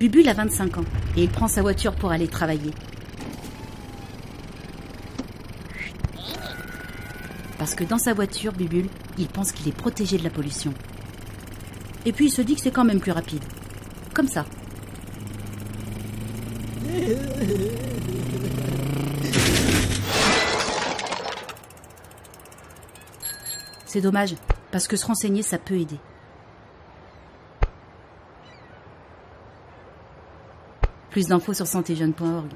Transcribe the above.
Bubule a 25 ans et il prend sa voiture pour aller travailler. Parce que dans sa voiture, Bubule, il pense qu'il est protégé de la pollution. Et puis il se dit que c'est quand même plus rapide. Comme ça. C'est dommage, parce que se renseigner, ça peut aider. Plus d'infos sur santéjeune.org.